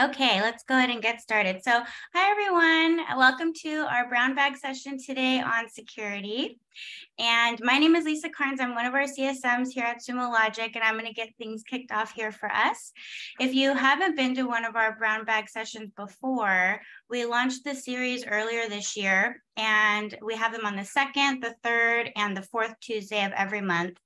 Okay, let's go ahead and get started. So hi, everyone. Welcome to our brown bag session today on security. And my name is Lisa Carnes. I'm one of our CSMs here at Sumo Logic, and I'm going to get things kicked off here for us. If you haven't been to one of our brown bag sessions before, we launched the series earlier this year, and we have them on the second, the third, and the fourth Tuesday of every month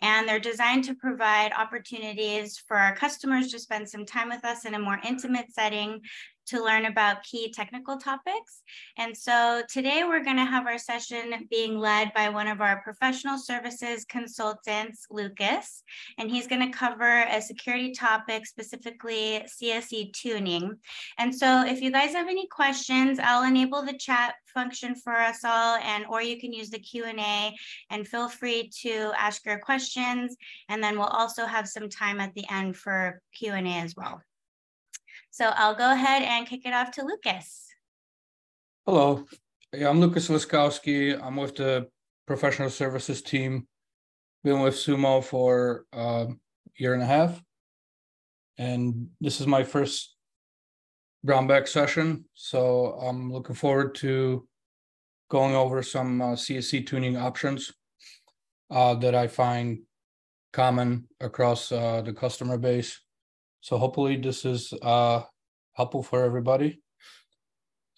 and they're designed to provide opportunities for our customers to spend some time with us in a more intimate setting to learn about key technical topics. And so today we're going to have our session being led by one of our professional services consultants, Lukasz, and he's going to cover a security topic, specifically CSE tuning. And so if you guys have any questions, I'll enable the chat function for us all, and or you can use the Q&A and feel free to ask your questions. And then we'll also have some time at the end for Q&A as well. So I'll go ahead and kick it off to Lukasz. Hello, yeah, I'm Lukasz Wiskowski. I'm with the professional services team. Been with Sumo for a year and a half, and this is my first brown bag session. So I'm looking forward to going over some uh, CSE tuning options uh, that I find common across uh, the customer base. So hopefully this is uh, helpful for everybody.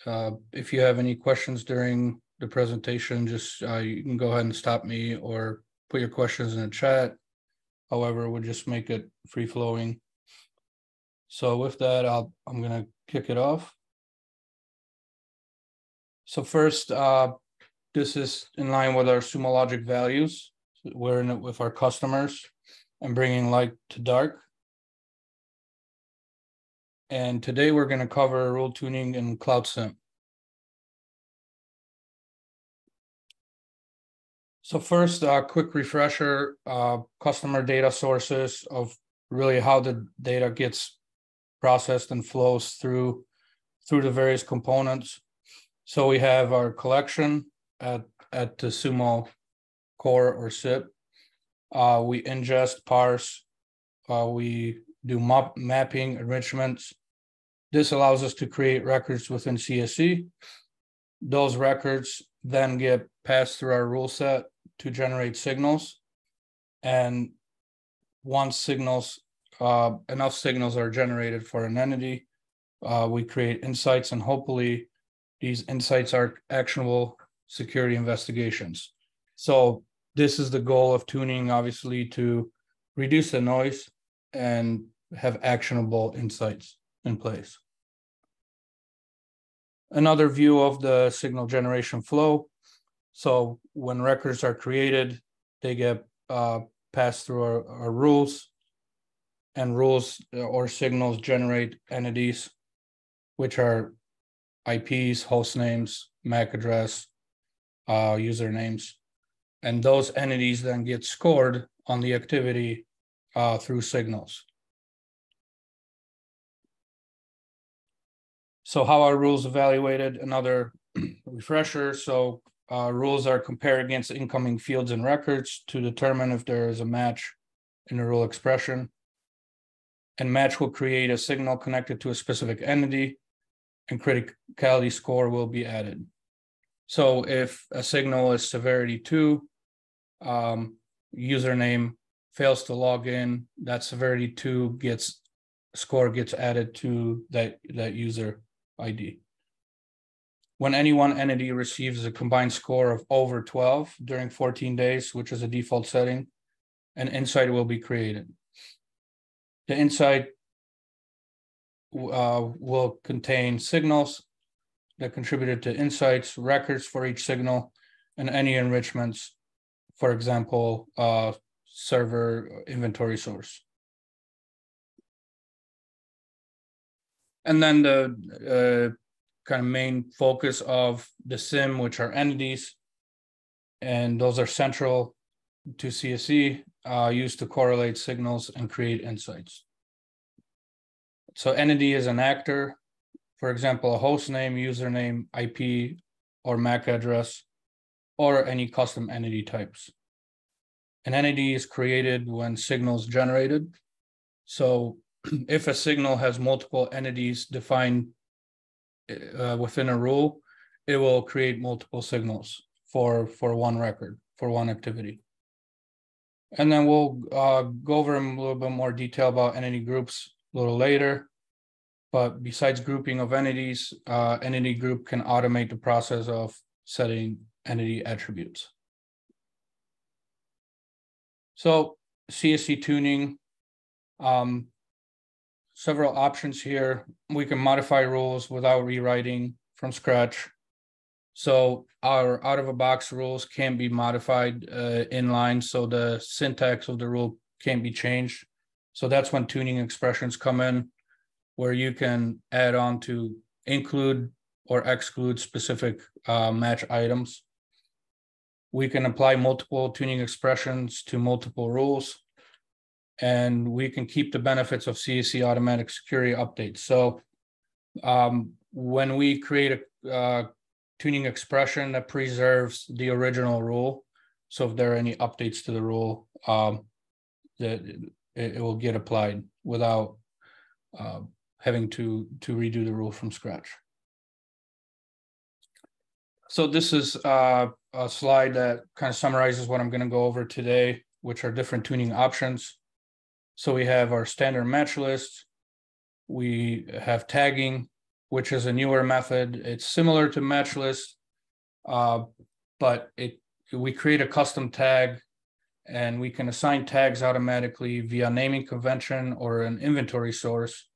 Uh, if you have any questions during the presentation, just uh, you can go ahead and stop me or put your questions in the chat. However, we'll just make it free flowing. So with that, I'll, I'm gonna kick it off. So first, uh, this is in line with our Sumo Logic values. We're in it with our customers and bringing light to dark. And today we're going to cover rule tuning in CloudSIEM. So first, a quick refresher, uh, customer data sources of really how the data gets processed and flows through through the various components. So we have our collection at, at the Sumo core or CIP. Uh, we ingest, parse, uh, we do map, mapping, enrichments. This allows us to create records within CSE. Those records then get passed through our rule set to generate signals. And once signals, uh, enough signals are generated for an entity, uh, we create insights and hopefully these insights are actionable security investigations. So this is the goal of tuning, obviously, to reduce the noise and have actionable insights in place. Another view of the signal generation flow. So when records are created, they get uh, passed through our, our rules, and rules or signals generate entities, which are IPs, host names, MAC address, uh, usernames and those entities then get scored on the activity uh, through signals. So how are rules evaluated? Another refresher. So uh, rules are compared against incoming fields and records to determine if there is a match in a rule expression. And match will create a signal connected to a specific entity and criticality score will be added. So if a signal is severity two, um, username fails to log in, that severity two gets score gets added to that that user ID. When any one entity receives a combined score of over 12 during 14 days, which is a default setting, an insight will be created. The insight uh, will contain signals that contributed to insights, records for each signal, and any enrichments for example, uh, server inventory source. And then the uh, kind of main focus of the SIEM which are entities, and those are central to CSE, uh, used to correlate signals and create insights. So entity is an actor, for example, a host name, username, IP, or MAC address or any custom entity types. An entity is created when signals generated. So if a signal has multiple entities defined uh, within a rule, it will create multiple signals for for one record for one activity. And then we'll uh, go over in a little bit more detail about entity groups a little later. But besides grouping of entities, uh, entity group can automate the process of setting entity attributes. So CSE tuning, um, several options here. We can modify rules without rewriting from scratch. So our out of a box rules can be modified uh, inline, so the syntax of the rule can be changed. So that's when tuning expressions come in, where you can add on to include or exclude specific uh, match items. We can apply multiple tuning expressions to multiple rules and we can keep the benefits of CSE automatic security updates. So um, when we create a uh, tuning expression that preserves the original rule, so if there are any updates to the rule, um, that it, it, will get applied without uh, having to to redo the rule from scratch. So this is uh, a slide that kind of summarizes what I'm going to go over today, which are different tuning options. So we have our standard match list. We have tagging, which is a newer method. It's similar to match list, uh, but it we create a custom tag and we can assign tags automatically via naming convention or an inventory source,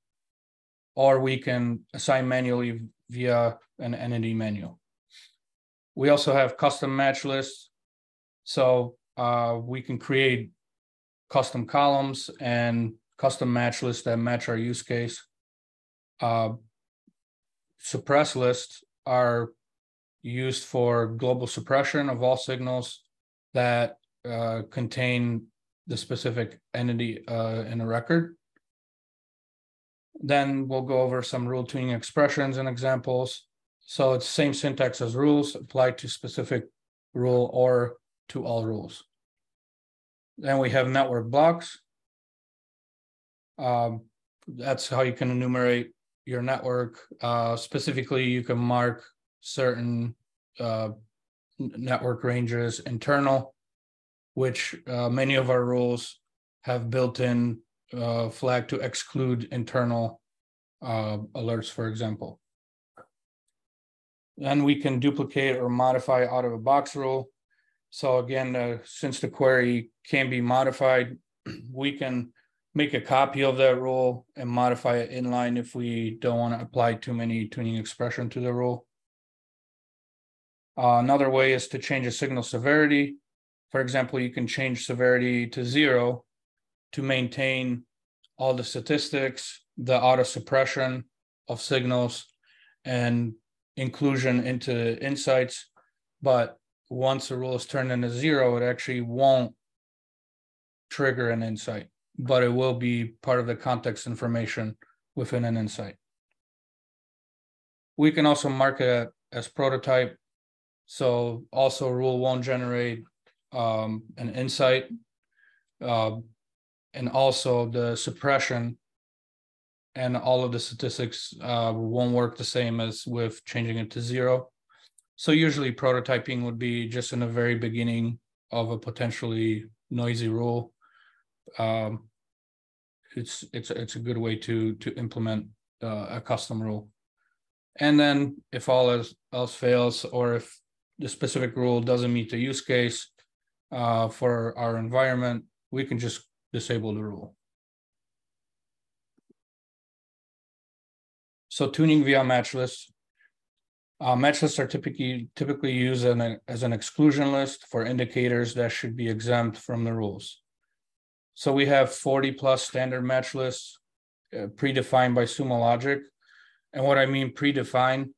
or we can assign manually via an entity menu. We also have custom match lists. So uh, we can create custom columns and custom match lists that match our use case. Uh, suppress lists are used for global suppression of all signals that uh, contain the specific entity uh, in a record. Then we'll go over some rule tuning expressions and examples. So it's same syntax as rules applied to specific rule or to all rules. Then we have network blocks. Um, that's how you can enumerate your network. Uh, specifically, you can mark certain uh, network ranges internal, which uh, many of our rules have built-in uh, flag to exclude internal uh, alerts, for example. Then we can duplicate or modify out of a box rule. So again, uh, since the query can be modified, we can make a copy of that rule and modify it inline if we don't want to apply too many tuning expression to the rule. Uh, another way is to change a signal severity. For example, you can change severity to zero to maintain all the statistics, the auto suppression of signals, and inclusion into insights. But once a rule is turned into zero, it actually won't trigger an insight, but it will be part of the context information within an insight. We can also mark it as prototype. So also rule won't generate um, an insight. Uh, and also the suppression and all of the statistics uh, won't work the same as with changing it to zero. So usually prototyping would be just in the very beginning of a potentially noisy rule. Um, it's it's it's a good way to to implement uh, a custom rule. And then if all else, else fails, or if the specific rule doesn't meet the use case uh, for our environment, we can just disable the rule. So tuning via match list. Uh, match lists are typically typically used an, as an exclusion list for indicators that should be exempt from the rules. So we have 40 plus standard match lists uh, predefined by Sumo Logic. And what I mean predefined,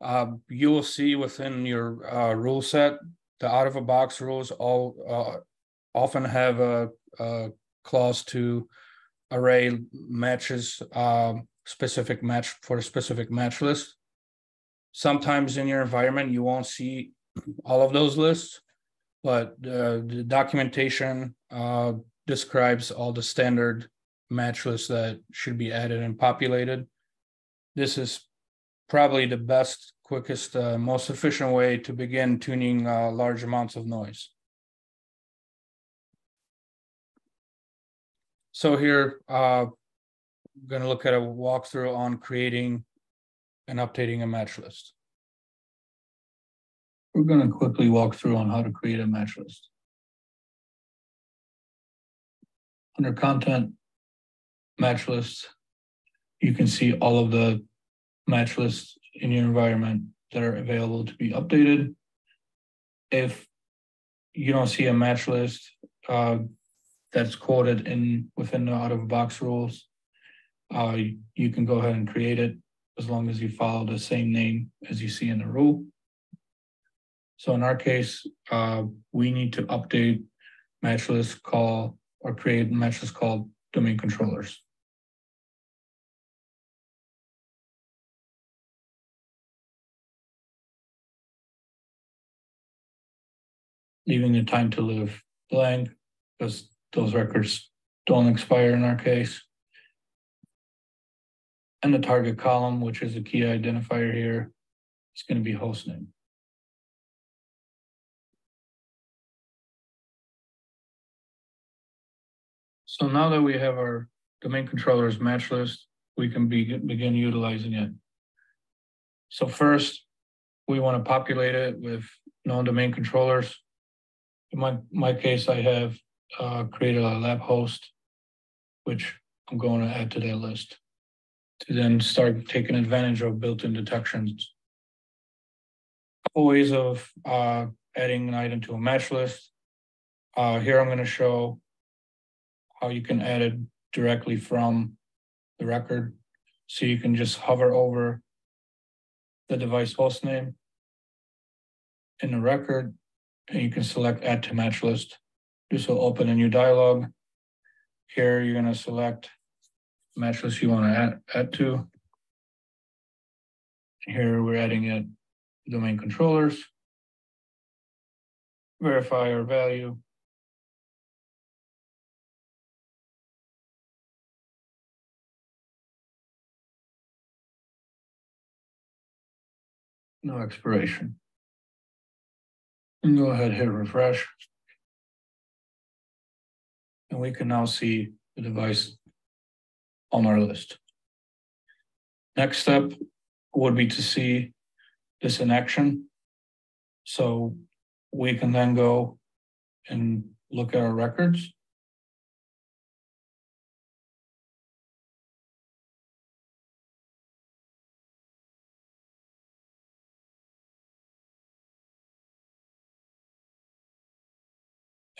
uh, you will see within your uh, rule set, the out of a box rules all uh, often have a, a, clause to array matches um, specific match for a specific match list. Sometimes in your environment, you won't see all of those lists, but uh, the documentation uh, describes all the standard match lists that should be added and populated. This is probably the best, quickest, uh, most efficient way to begin tuning uh, large amounts of noise. So here, uh, I'm going to look at a walkthrough on creating and updating a match list. We're going to quickly walk through on how to create a match list. Under content, match lists, you can see all of the match lists in your environment that are available to be updated. If you don't see a match list uh, that's quoted in within the out of box rules, uh, you can go ahead and create it as long as you follow the same name as you see in the rule. So in our case, uh, we need to update match list call or create match list called domain controllers. Leaving the time to live blank because those records don't expire in our case. And the target column, which is a key identifier here, is going to be host name. So now that we have our domain controllers match list, we can be, begin utilizing it. So first, we want to populate it with known domain controllers. In my, my case, I have uh, created a lab host, which I'm going to add to that list to then start taking advantage of built-in detections. Couple ways of uh, adding an item to a match list. Uh, here I'm going to show how you can add it directly from the record. So you can just hover over the device host name in the record, and you can select add to match list. This will open a new dialog. Here, you're gonna select match list you wanna add, add to. Here, we're adding it domain controllers. Verify our value. no expiration. And go ahead, hit refresh. And we can now see the device on our list. Next step would be to see this in action. So we can then go and look at our records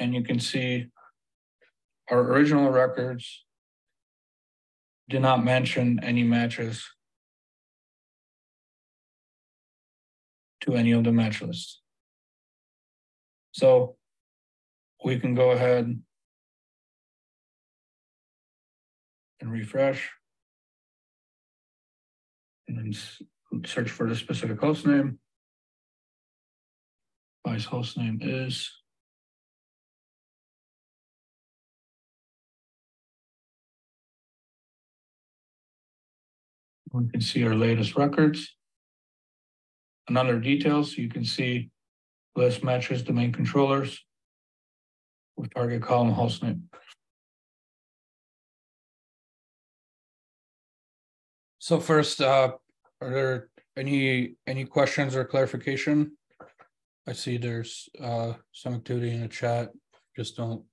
and you can see our original records do not mention any matches to any of the match lists. So we can go ahead and refresh and search for the specific host name. Vice host name is We can see our latest records. And under details, you can see list matches domain controllers with target column hostname. So first, uh, are there any any questions or clarification? I see there's uh, some activity in the chat. Just don't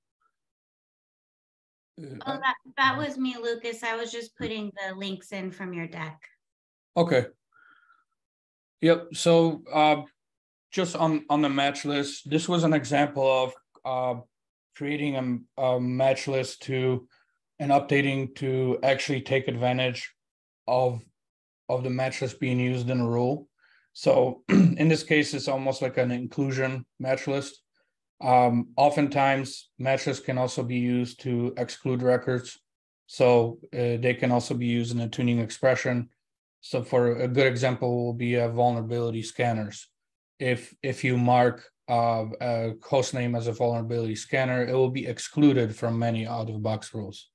Oh, that, that was me, Lukasz. I was just putting the links in from your deck. Okay. Yep, so uh, just on, on the match list, this was an example of uh, creating a, a match list to and updating to actually take advantage of of the match list being used in a rule. So in this case, it's almost like an inclusion match list. Um, oftentimes, matches can also be used to exclude records. So uh, they can also be used in a tuning expression. So for a good example will be uh, vulnerability scanners. If if you mark uh, a host name as a vulnerability scanner, it will be excluded from many out of box rules.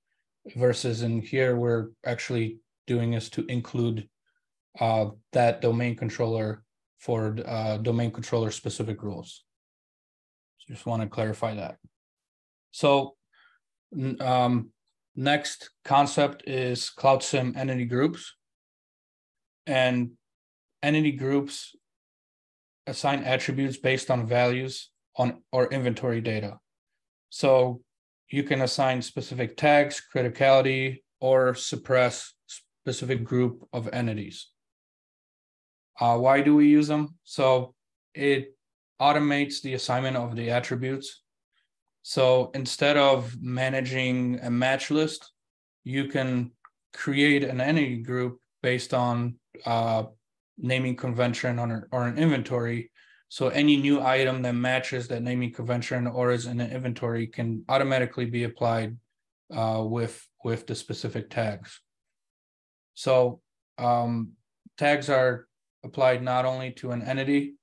versus in here, we're actually doing is to include uh, that domain controller for uh, domain controller specific rules. Just want to clarify that. So um, next concept is Cloud SIEM entity groups. And entity groups assign attributes based on values on or inventory data. So you can assign specific tags, criticality, or suppress specific group of entities. Uh, why do we use them? So it automates the assignment of the attributes. So instead of managing a match list, you can create an entity group based on uh, naming convention on or an inventory so any new item that matches that naming convention or is in an inventory can automatically be applied uh, with with the specific tags. So um, tags are applied not only to an entity,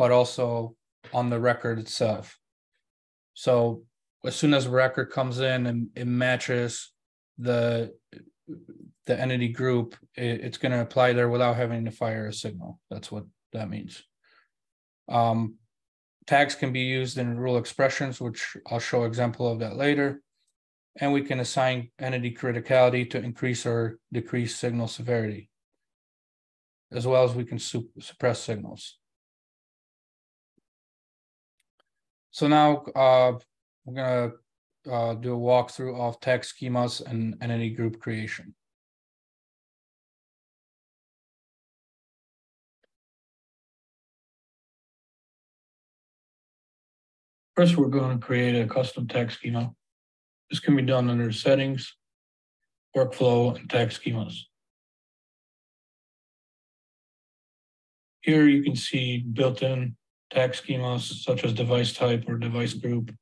but also on the record itself. So as soon as a record comes in and it matches the the entity group, it, it's going to apply there without having to fire a signal. That's what that means. Um, tags can be used in rule expressions, which I'll show example of that later. And we can assign entity criticality to increase or decrease signal severity, as well as we can su suppress signals. So now uh, we're gonna uh, do a walkthrough of tag schemas and entity group creation. First, we're going to create a custom tag schema. This can be done under settings, workflow, and tag schemas. Here you can see built-in tag schemas such as device type or device group.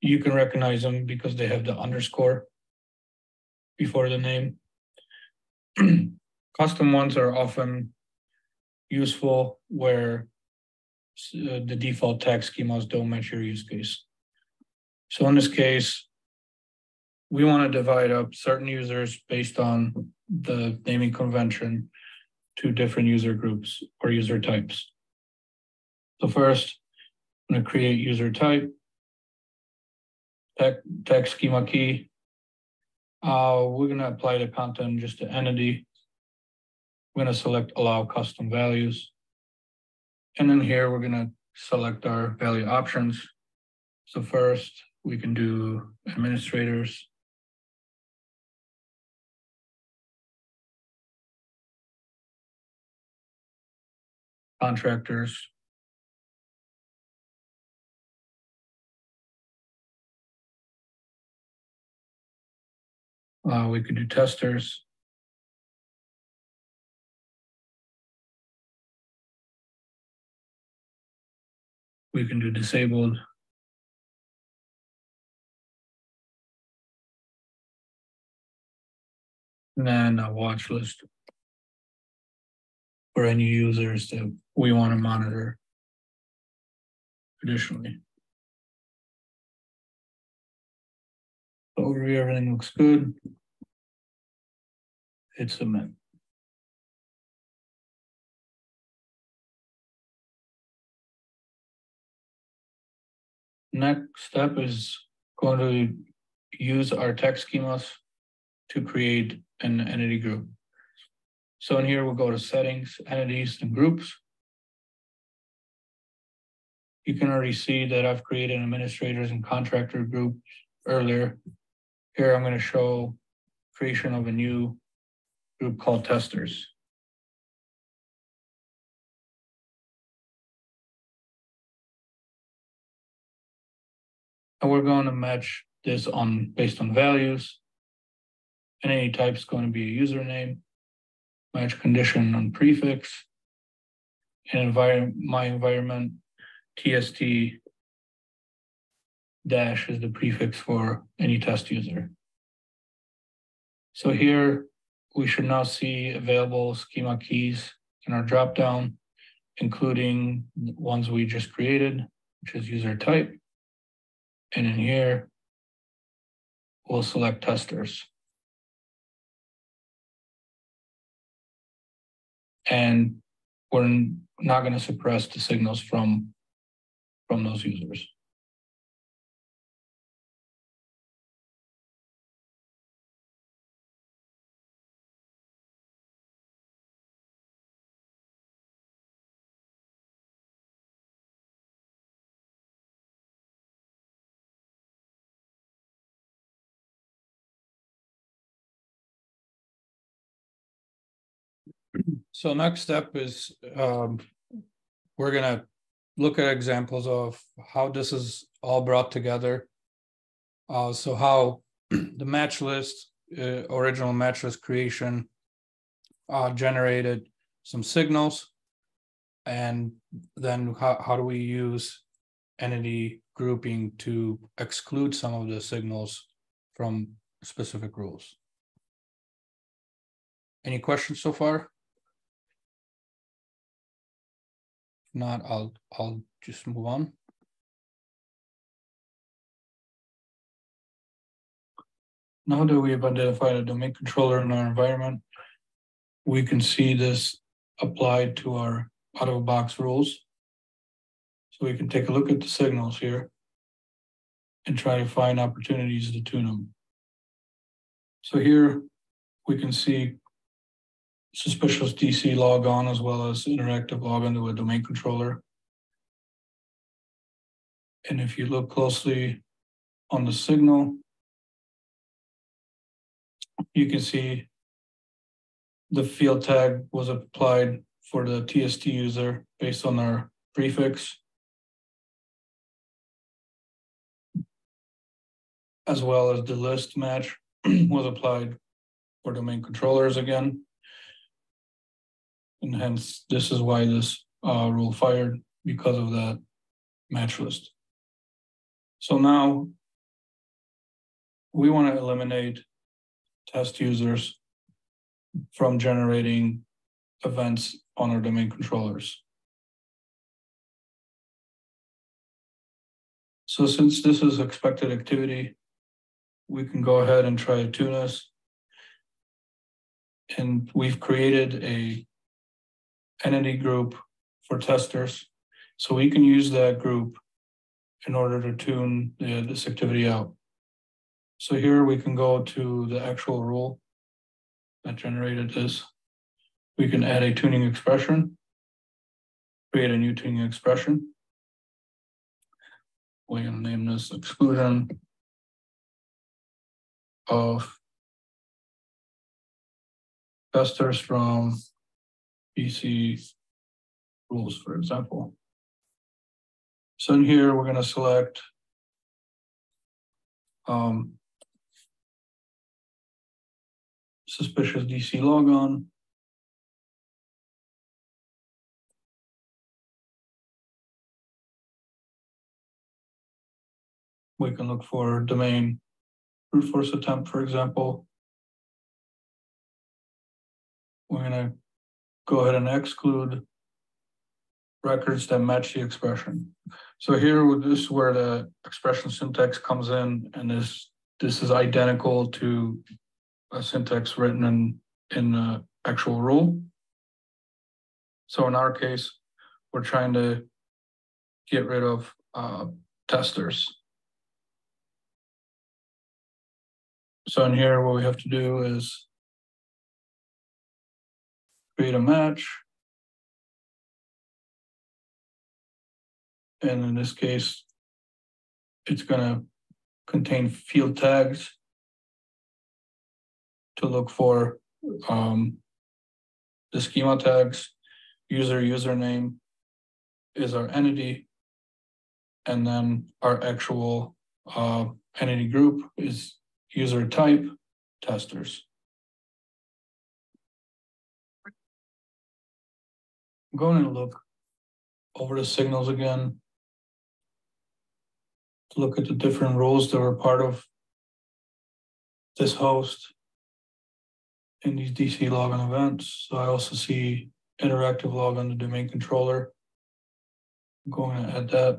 You can recognize them because they have the underscore before the name. Custom ones are often useful where uh, the default tag schemas don't match your use case. So in this case, we want to divide up certain users based on the naming convention to different user groups or user types. So first, I'm going to create user type, tag, tag schema key. Uh, we're going to apply the content just to entity. We're going to select allow custom values. And then here we're gonna select our value options. So first we can do administrators. Contractors. Uh, we could do testers. we can do disabled. And then a watch list for any users that we want to monitor additionally. Overview, everything looks good. Hit submit. Next step is going to use our tag schemas to create an entity group. So in here, we'll go to settings, entities, and groups. You can already see that I've created administrators and contractor groups earlier. Here, I'm going to show creation of a new group called testers. And we're going to match this on based on values. And any type is going to be a username, match condition on prefix, and environment my environment TST dash is the prefix for any test user. So here we should now see available schema keys in our dropdown, including ones we just created, which is user type, and in here, we'll select testers. And we're not going to suppress the signals from, from those users. So next step is, um, we're gonna look at examples of how this is all brought together. Uh, so how the match list, uh, original match list creation uh, generated some signals. And then how, how do we use entity grouping to exclude some of the signals from specific rules? Any questions so far? Not, I'll, I'll just move on. Now that we have identified a domain controller in our environment, we can see this applied to our out of box rules. So we can take a look at the signals here and try to find opportunities to tune them. So here we can see suspicious DC logon as well as interactive logon to a domain controller. And if you look closely on the signal, you can see the field tag was applied for the TST user based on our prefix. As well as the list match was applied for domain controllers again. And hence, this is why this uh, rule fired because of that match list. So now we want to eliminate test users from generating events on our domain controllers. So since this is expected activity, we can go ahead and try to tune this. And we've created a entity group for testers. So we can use that group in order to tune the, this activity out. So here we can go to the actual rule that generated this. We can add a tuning expression, create a new tuning expression. We're going to name this exclusion of testers from DC rules, for example. So in here, we're going to select um, suspicious DC logon. We can look for domain brute force attempt, for example. We're going to go ahead and exclude records that match the expression. So here, this is where the expression syntax comes in, and this this is identical to a syntax written in in the actual rule. So in our case, we're trying to get rid of uh, testers. So in here, what we have to do is create a match. And in this case, it's gonna contain field tags to look for um, the schema tags, user username is our entity, and then our actual uh, entity group is user type testers. I'm going to look over the signals again. To look at the different roles that were part of this host in these DC login events. So I also see interactive login to domain controller. I'm going to add that.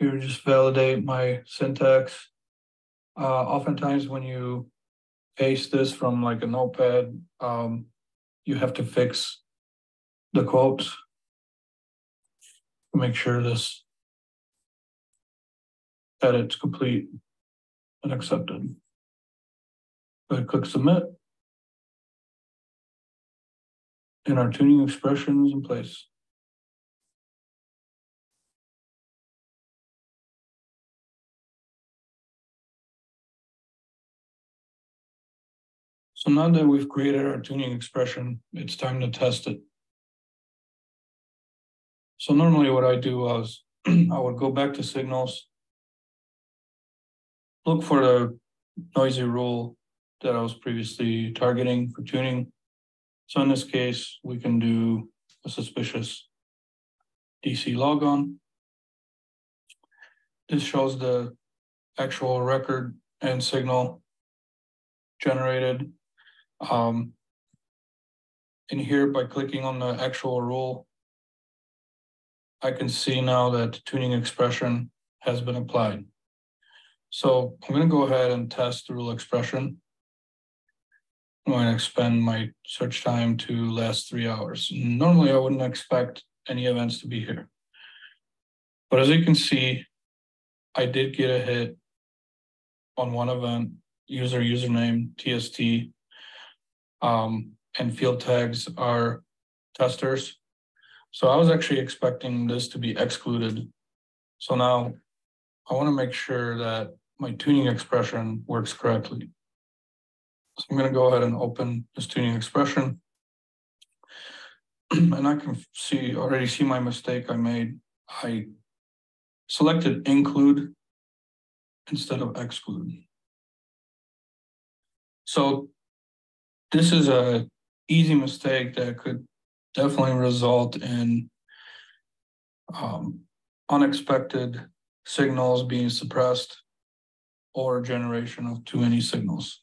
Here, just validate my syntax. Uh, oftentimes when you paste this from like a notepad, um, you have to fix the quotes. Make sure this edit's complete and accepted. I click submit. And our tuning expression is in place. So now that we've created our tuning expression, it's time to test it. So normally what I do is I would go back to signals, look for the noisy rule that I was previously targeting for tuning. So in this case, we can do a suspicious DC logon. This shows the actual record and signal generated um, in here, by clicking on the actual rule, I can see now that tuning expression has been applied. So I'm going to go ahead and test the rule expression. I'm going to expand my search time to last three hours. Normally, I wouldn't expect any events to be here. But as you can see, I did get a hit on one event, user username, TST, um, and field tags are testers. So I was actually expecting this to be excluded. So now I want to make sure that my tuning expression works correctly. So I'm going to go ahead and open this tuning expression. and I can see already see my mistake I made. I selected include instead of exclude. So this is a easy mistake that could definitely result in um, unexpected signals being suppressed or generation of too many signals.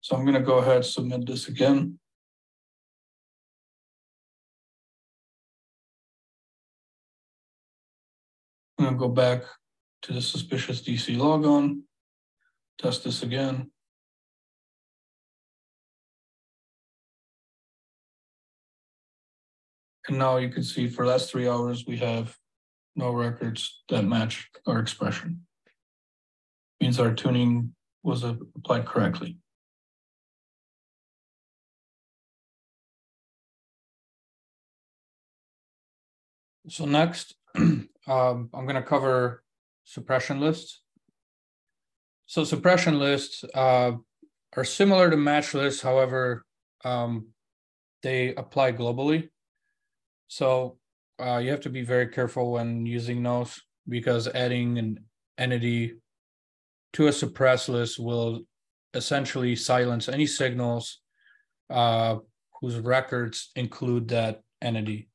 So I'm going to go ahead and submit this again. I'm going to go back to the suspicious DC logon, test this again. And now you can see for the last three hours, we have no records that match our expression. Means our tuning was applied correctly. So next, um, I'm going to cover suppression lists. So suppression lists uh, are similar to match lists, however, um, they apply globally. So uh, you have to be very careful when using those because adding an entity to a suppress list will essentially silence any signals uh, whose records include that entity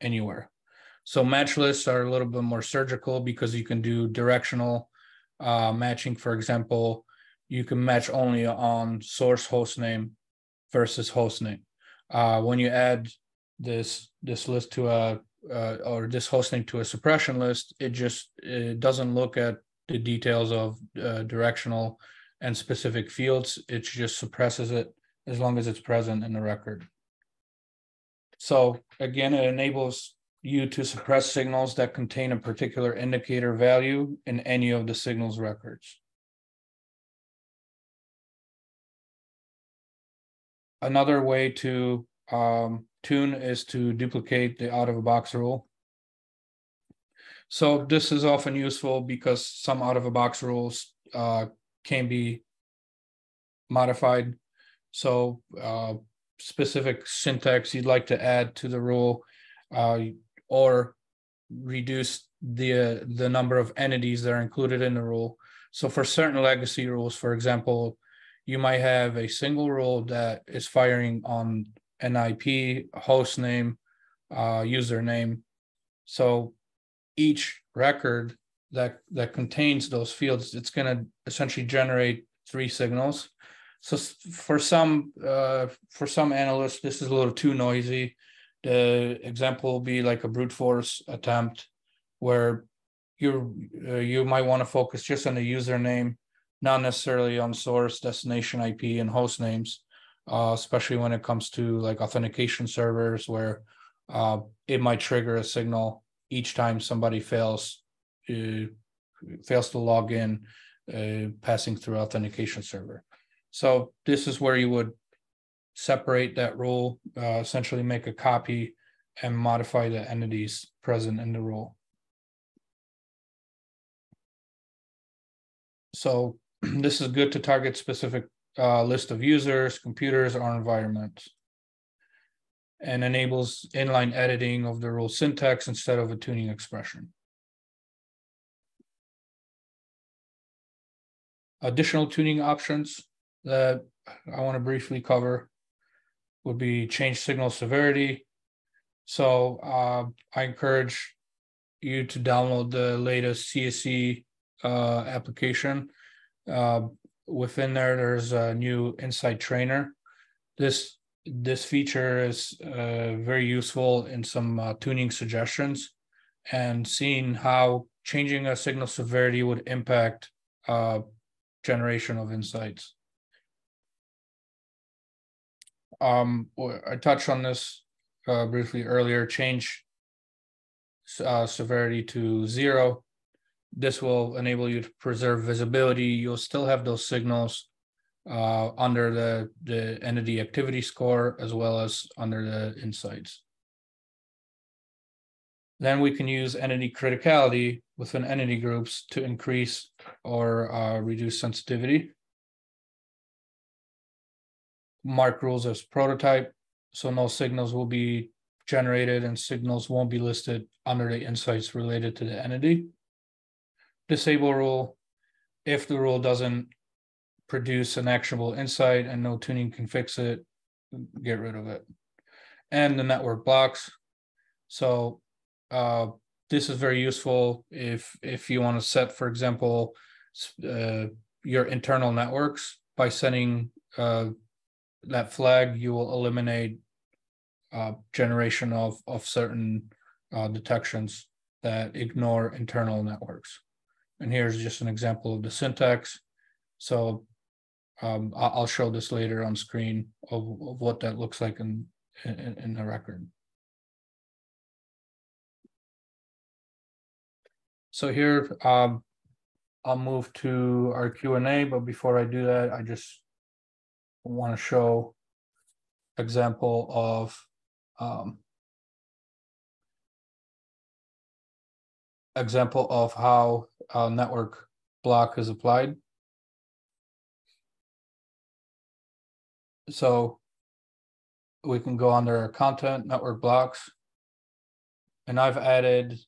anywhere. So match lists are a little bit more surgical because you can do directional uh, matching. For example, you can match only on source host name versus host name. Uh, when you add this this list to a uh, or this hosting to a suppression list, it just it doesn't look at the details of uh, directional and specific fields. It just suppresses it as long as it's present in the record. So again, it enables you to suppress signals that contain a particular indicator value in any of the signals records. Another way to um, tune is to duplicate the out of box rule. So this is often useful because some out of box rules uh, can be modified. So uh, specific syntax you'd like to add to the rule uh, or reduce the the number of entities that are included in the rule. So for certain legacy rules, for example, you might have a single rule that is firing on an IP, host name, uh, username. So each record that that contains those fields, it's going to essentially generate three signals. So for some uh, for some analysts, this is a little too noisy. The example will be like a brute force attempt, where you're, uh, you might want to focus just on the username, not necessarily on source, destination IP and host names. Uh, especially when it comes to like authentication servers where uh, it might trigger a signal each time somebody fails uh, fails to log in uh, passing through authentication server. So this is where you would separate that role, uh, essentially make a copy and modify the entities present in the role. So this is good to target specific uh, list of users, computers, or environments. And enables inline editing of the rule syntax instead of a tuning expression. Additional tuning options that I want to briefly cover would be change signal severity. So uh, I encourage you to download the latest CSE uh, application. Uh, within there, there's a new Insight Trainer. This this feature is uh, very useful in some uh, tuning suggestions and seeing how changing a signal severity would impact uh, generation of insights. Um, I touched on this uh, briefly earlier. Change uh, severity to zero this will enable you to preserve visibility. You'll still have those signals uh, under the, the entity activity score as well as under the insights. Then we can use entity criticality within entity groups to increase or uh, reduce sensitivity. Mark rules as prototype, so no signals will be generated and signals won't be listed under the insights related to the entity disable rule. If the rule doesn't produce an actionable insight and no tuning can fix it, get rid of it. And the network blocks. So uh, this is very useful if if you want to set, for example, uh, your internal networks by setting uh, that flag, you will eliminate uh, generation of of certain uh, detections that ignore internal networks. And here's just an example of the syntax. So um, I'll show this later on screen of, of what that looks like in, in, in the record. So here, um, I'll move to our Q&A, but before I do that, I just want to show example of um, example of how a network block is applied. So we can go under content network blocks. And I've added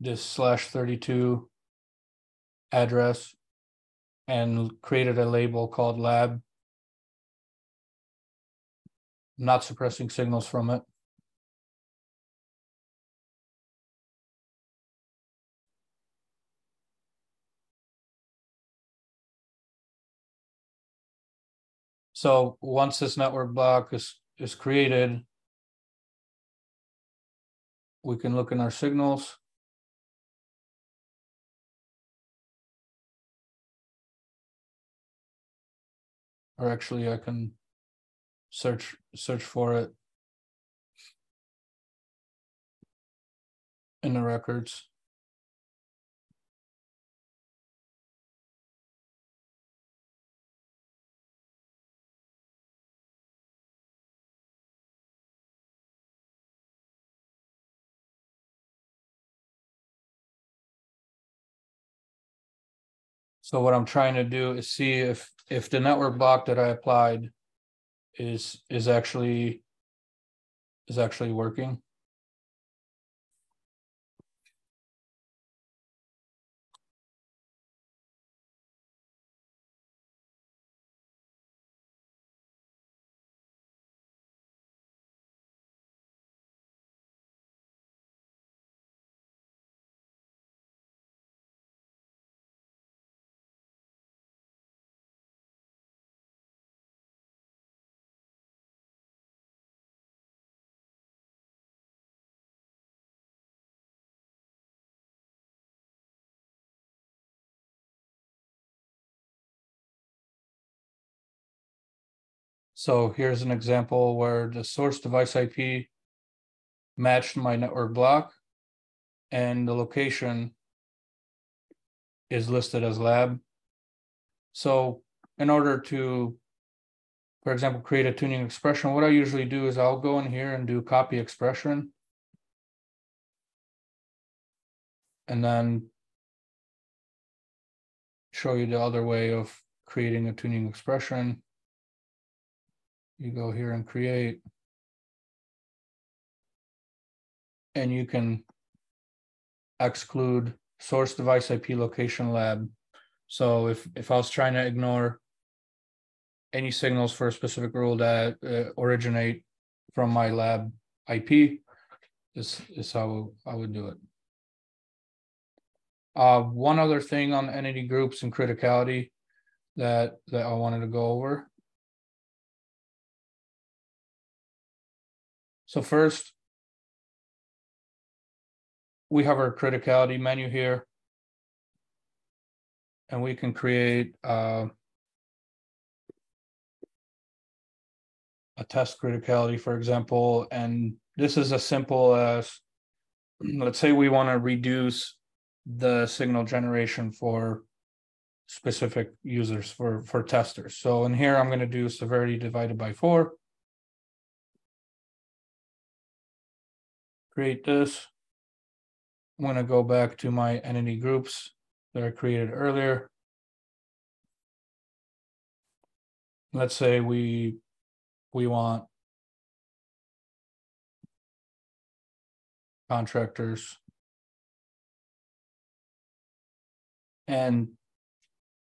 this slash 32 address and created a label called lab. not suppressing signals from it. So once this network block is, is created, we can look in our signals. Or actually I can search search for it in the records. So what I'm trying to do is see if, if the network block that I applied is, is actually, is actually working. So here's an example where the source device IP matched my network block and the location is listed as lab. So in order to, for example, create a tuning expression, what I usually do is I'll go in here and do copy expression. And then show you the other way of creating a tuning expression. You go here and create. And you can exclude source device IP location lab. So if, if I was trying to ignore any signals for a specific rule that uh, originate from my lab IP, this is how I would do it. Uh, one other thing on entity groups and criticality that that I wanted to go over. So first, we have our criticality menu here. And we can create uh, a test criticality, for example, and this is as simple as, let's say we want to reduce the signal generation for specific users for for testers. So in here, I'm going to do severity divided by four. Create this. I'm going to go back to my entity groups that I created earlier. Let's say we we want contractors And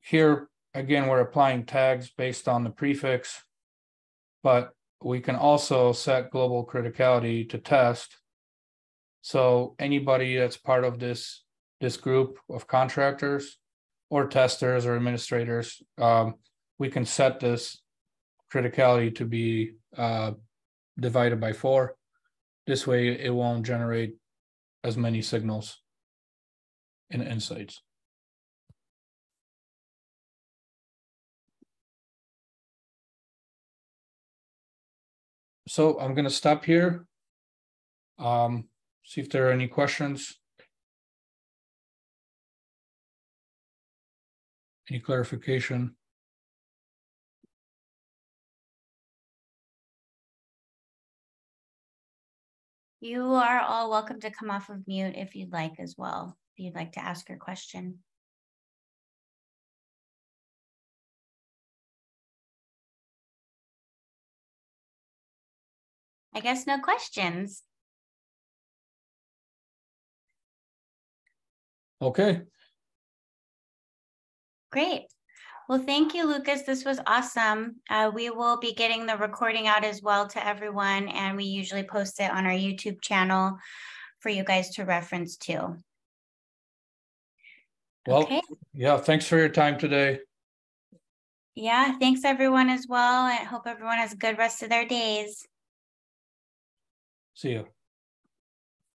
here, again, we're applying tags based on the prefix, but we can also set global criticality to test. So anybody that's part of this, this group of contractors or testers or administrators, um, we can set this criticality to be uh, divided by four. This way it won't generate as many signals and insights. so I'm gonna stop here. Um, see if there are any questions. Any clarification? You are all welcome to come off of mute if you'd like as well, if you'd like to ask your question. I guess no questions. Okay. Great. Well, thank you, Lukasz. This was awesome. Uh, we will be getting the recording out as well to everyone, and we usually post it on our YouTube channel for you guys to reference too. Well, okay. yeah, thanks for your time today. Yeah, thanks everyone as well. I hope everyone has a good rest of their days. See you.